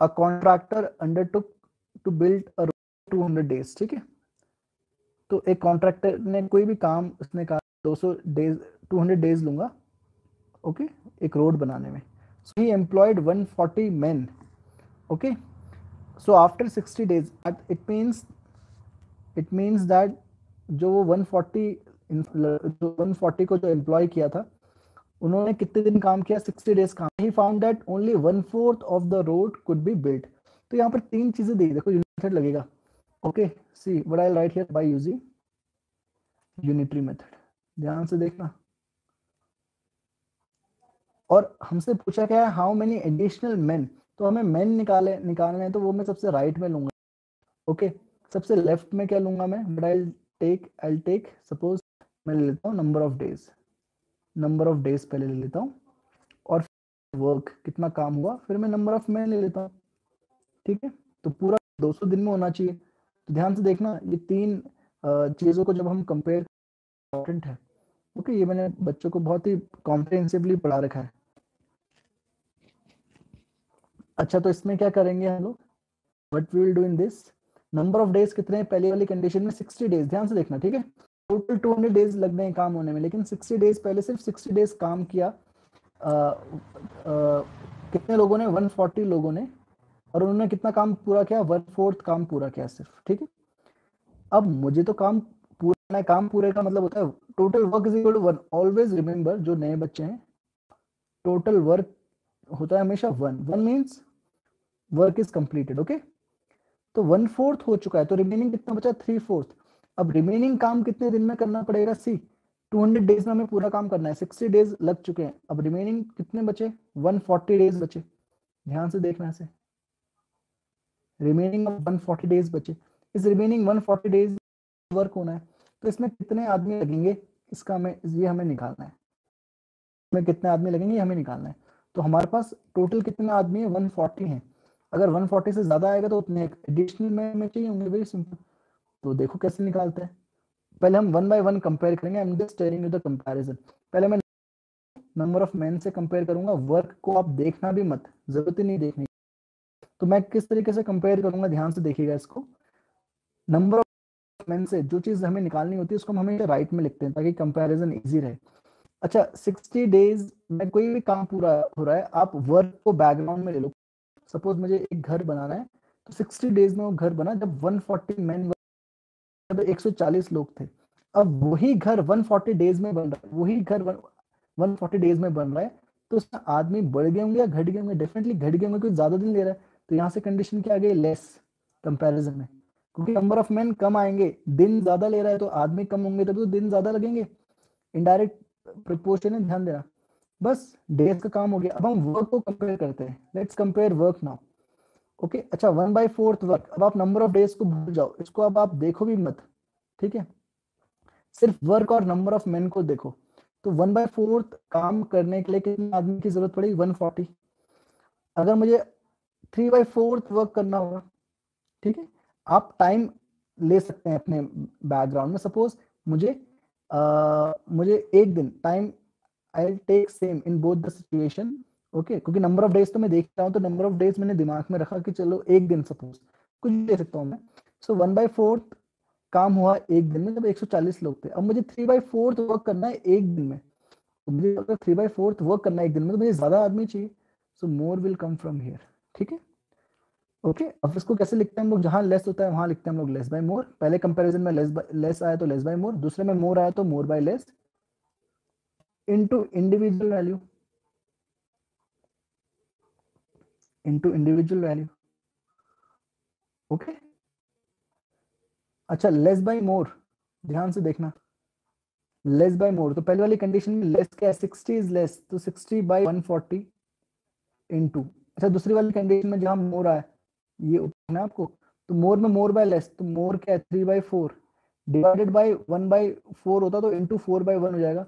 a contractor undertook to build a road 200 days, ठीक है? तो एक कॉन्ट्रैक्टर ने कोई भी काम उसने कहा 200 डेज़ 200 डेज़ लूँगा ओके एक रोड बनाने में। So he employed 140 men okay so after 60 days it means it means that जो वो 140 जो 140 को जो एम्प्लॉय किया था, उन्होंने कितने दिन काम किया? 60 डेज़ काम। He found that only one fourth of the road could be built तो यहाँ पर तीन चीज़ें दी देखो मेथड लगेगा। Okay see what I write here by using unitary method ध्यान से देखना। और हमसे पूछा क्या है हाउ मेनी एडिशनल मेन तो हमें मेन निकाले, निकालने हैं तो वो मैं सबसे राइट में लूँगा। Okay okay? सबसे लेफ़्ट में क्या लूँगा मैं? But I take I take suppose मैं ले लेता हूँ number of days number of days पहले ले लेता हूँ। और वर्क कितना काम हुआ, फिर मैं नंबर ऑफ़ मैन ले लेता हूँ। ठीक है? तो पूरा 200 दिन में होना चाहिए। तो ध्यान से देखना, ये तीन चीज़ों को जब हम कंपेयर इम्पोर्टेंट है ओके ये मैंने बच्चों को बहुत ही कॉम्प्रिहेंसिवली पढ़ा रखा है। अच्छा तो इसमें क्या करेंगे हम लोग? What we will do in this number of days कितने पहले वाली कंडीशन में 60 डेज़ ध्यान से देखना, ठीक है? टोटल 200 डेज़ लग गए काम होने में लेकिन 60 डेज़ पहले सिर्फ़ 60 डेज़ काम किया। आ, आ, कितने लोगों ने? 140 लोगों ने। और उन्होंने कितना काम पूरा किया? वन फोर्थ काम पूरा किया सिर्फ़ ठीक है? अब मुझे तो काम पूरा काम पूरे का मतलब होता है total work is equal to one always remember जो नए बच्चे हैं टोटल वर्क होता है हमेशा one one means work is completed okay तो वन फोर्थ हो चुका है तो रिमेनिंग कितना बचा? थ्री फोर्थ अब रिमेनिंग काम कितने दिन में करना पड़ेगा? सी 200 डेज़ में हमें पूरा काम करना है। 60 डेज़ लग चुके हैं। अब रिमेनिंग कितने बचे? 140 डेज़ बचे। ध्यान से देखना से रिमेनिंग 140 डेज़ बचे। इस रिमेनिंग 140 डेज़ वर्क होना है। तो इसमें कितने आदमी लगेंगे? इसका हमें ये हमें निकालना है। इसमें कितने आदमी लगेंगे? हमें निकालना है। तो हमारे पास टोटल कितने आदमी है? 140 हैं। अगर 140 से ज़्यादा आएगा तो उतने एडिशनल में, में चाहिए होंगे। वेरी सिंपल तो देखो कैसे निकालते हैं। पहले हम वन बाय वन कंपेयर करेंगे I am just telling you the comparison पहले मैं नंबर ऑफ़ मैन से कंपेयर करूँगा वर्क को आप देखना भी मत, ज़रूरत ही नहीं देखने। तो मैं किस तरीके से कंपेयर करूँगा, ध्यान से देखिएगा इसको। नंबर ऑफ़ मैन से जो चीज़ हमें निकालनी होती है, उसको हम हमेशा राइट में लिखते हैं, ताकि कंपैरिजन इजी रहे। अच्छा 60 डेज़ में कोई भी काम पूरा हो रहा है, आप वर्क को बैकग्राउंड में ले लो। सपोज़ मुझे एक घर बनाना है तो 60 डेज़ में वो घर बना, जब 140 मैन जब 140 लोग थे। अब वही घर 140 डेज़ में बन रहा है, वही घर 140 डेज़ में बन रहा है तो उसमें आदमी बढ़ गए होंगे या घट गए होंगे? डेफिनेटली घट गए होंगे कुछ ज़्यादा दिन ले रहा है। तो यहाँ से कंडीशन क्या आ गई? लेस कंपैरिजन में। क्योंकि नंबर ऑफ़ मैन कम आएँगे, दिन ज़्यादा ले रहा है तो आदमी कम होंगे, तभी तो दिन ज़्यादा लगेंगे। इनडायरेक्ट प्रपोर्शन ध्यान देना। बस डेज़ का काम हो गया। अब हम वर्क को कंपेयर करते हैं। Let's compare work now okay अच्छा वन बाई फोर्थ वर्क अब आप नंबर ऑफ़ डेज़ को भूल जाओ। इसको अब आप देखो भी मत ठीक है? सिर्फ़ वर्क और नंबर ऑफ़ मैन को देखो। तो वन बाय फोर्थ काम करने के लिए कितने आदमी की ज़रूरत पड़ेगी वन फोर्टी अगर मुझे थ्री बाई फोर्थ वर्क करना होगा ठीक है? आप टाइम ले सकते हैं अपने बैकग्राउंड में। सपोज़ मुझे आ, मुझे एक दिन time I take same in both the situation okay क्योंकि नंबर ऑफ़ डेज़ तो मैं देख रहा हूँ तो नंबर ऑफ़ डेज़ मैंने दिमाग में रखा कि चलो एक दिन सपोज़ कुछ दे सकता हूँ मैं। सो वन बाई फोर्थ काम हुआ एक दिन में, जब 140 लोग थे। अब मुझे थ्री बाई फोर्थ वर्क करना है एक दिन में। तो मुझे अगर थ्री बाई फोर्थ वर्क करना है एक दिन में तो मुझे ज़्यादा आदमी चाहिए। So more will come from here ठीक है? ओके अब इसको कैसे लिखते हैं हम लोग? जहाँ लेस होता है, वहाँ लिखते हैं हम लोग लेस बाय मोर पहले कंपैरिजन में लेस लेस आया तो लेस बाय मोर दूसरे में मोर आया तो more by less into individual value into individual value. Okay? अच्छा लेस बाय मोर ध्यान से देखना। लेस बाय मोर तो पहले वाली कंडीशन में लेस क्या है? 60 इज़ लेस तो 60 बाय 140 इनटू अच्छा दूसरी वाली कंडीशन में जहाँ मोर आया, ये ना आपको। तो मोर में मोर बाय लेस तो मोर क्या है? Three by four divided by one by four होता तो इंटू फोर बाय वन हो जाएगा।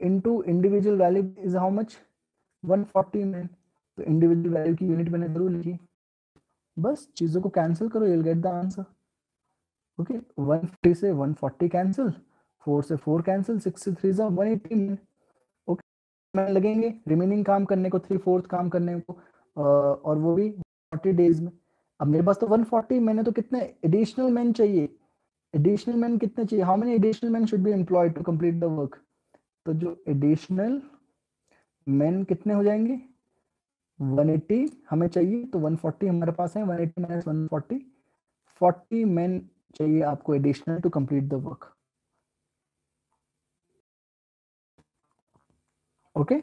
Into individual value is how much 140 में। तो इंडिविजुअल वैल्यू की यूनिट मैंने ज़रूर लिखी। बस चीज़ों को कैंसिल करो you'll get the answer okay 150 से 140 कैंसिल फोर से फोर कैंसिल सिक्स से three one eighty man okay man लगेंगे रिमेनिंग काम करने को थ्री फोर्थ काम करने को और वो भी फोर्टी डेज़ में। अब मेरे पास तो 140 मैंने तो कितने एडिशनल मैन चाहिए? एडिशनल मैन कितने चाहिए? How many additional man should be employed to complete the work तो जो एडिशनल मैन कितने हो जाएँगे? 180 हमें चाहिए तो 140 हमारे पास है 180 माइनस 140 40 मैन चाहिए आपको additional to complete the work okay